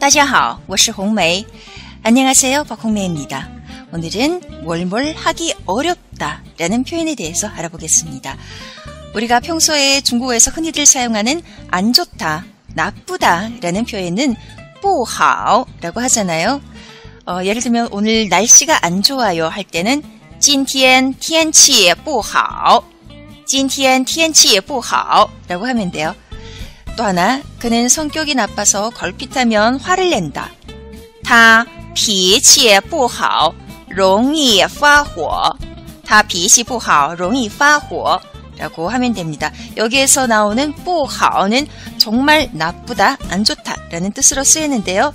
大家好,我是红梅. 안녕하세요, 박홍매입니다. 오늘은 뭘뭘 하기 어렵다 라는 표현에 대해서 알아보겠습니다. 우리가 평소에 중국어에서 흔히들 사용하는 안 좋다, 나쁘다 라는 표현은 不好라고 하잖아요. 어, 예를 들면 오늘 날씨가 안 좋아요 할 때는 今天天气不好今天天气不好 라고 하면 돼요. 또 하나, 그는 성격이 나빠서 걸핏하면 화를 낸다. 他脾气不好,容易发火.他脾气不好,容易发火. 라고 하면 됩니다. 여기에서 나오는 不好는 정말 나쁘다, 안 좋다 라는 뜻으로 쓰이는데요.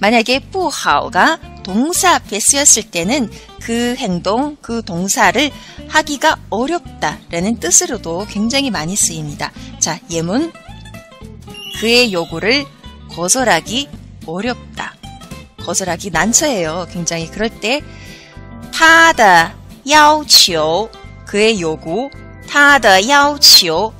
만약에 不好가 동사 앞에 쓰였을 때는 그 행동, 그 동사를 하기가 어렵다 라는 뜻으로도 굉장히 많이 쓰입니다. 자, 예문. 그의 요구를 거절하기 어렵다. 거절하기 난처해요. 굉장히 그럴 때 타다 야오치오 그의 요구 타다 야오치오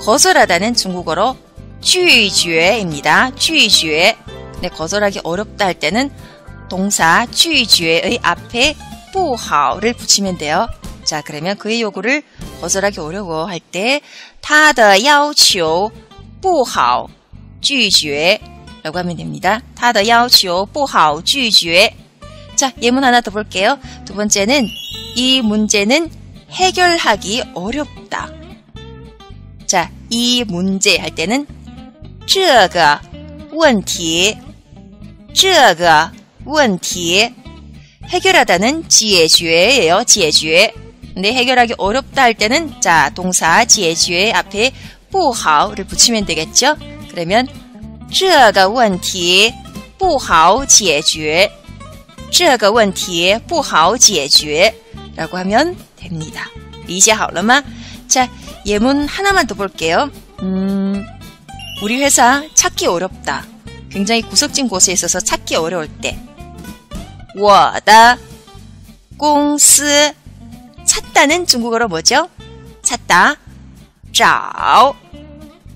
거절하다는 중국어로 취죄입니다. 취죄. 네, 거절하기 어렵다 할 때는 동사 취죄의 앞에 不好를 붙이면 돼요. 자, 그러면 그의 요구를 거절하기 어려워 할 때, 타다 야오치오 不好拒绝 라고 하면 됩니다. 他的要求不好拒绝 자, 예문 하나 더 볼게요. 두 번째는 이 문제는 해결하기 어렵다. 자, 이 문제 할 때는 这个问题这个问题 해결하다는 解决예요. 解决. 근데 해결하기 어렵다 할 때는 자 동사 解决 앞에 不好를 붙이면 되겠죠. 그러면 这个问题不好解决.这个问题不好解决라고 하면 됩니다. 理解好了吗? 자, 예문 하나만 더 볼게요. 음, 우리 회사 찾기 어렵다. 굉장히 구석진 곳에 있어서 찾기 어려울 때. 我的公司 찾다는 중국어로 뭐죠? 찾다. 找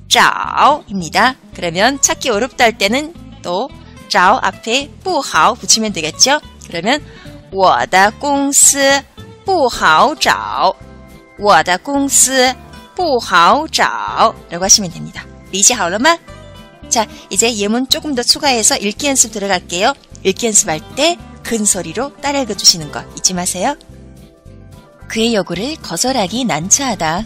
找입니다. 그러면 찾기 어렵다 할 때는 또 找 앞에 不好 붙이면 되겠죠? 그러면 我的公司不好找我的公司不好找라고 하시면 됩니다. 理解好了吗? 자, 이제 예문 조금 더 추가해서 읽기 연습 들어갈게요. 읽기 연습할 때 큰 소리로 따라 읽어주시는 거 잊지 마세요. 그의 요구를 거절하기 난처하다.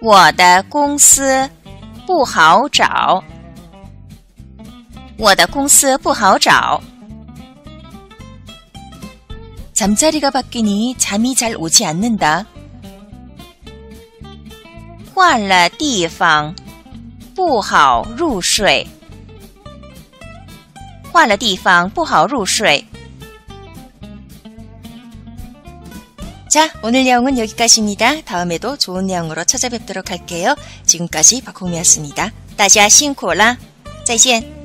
我的公司不好找.我的公司不好找. 잠자리가 바뀌니 잠이 잘 오지 않는다. 换了地方不好入睡.换了地方不好入睡. 자, 오늘 내용은 여기까지입니다. 다음에도 좋은 내용으로 찾아뵙도록 할게요. 지금까지 박홍미였습니다. 다시 아싱코라. 再见。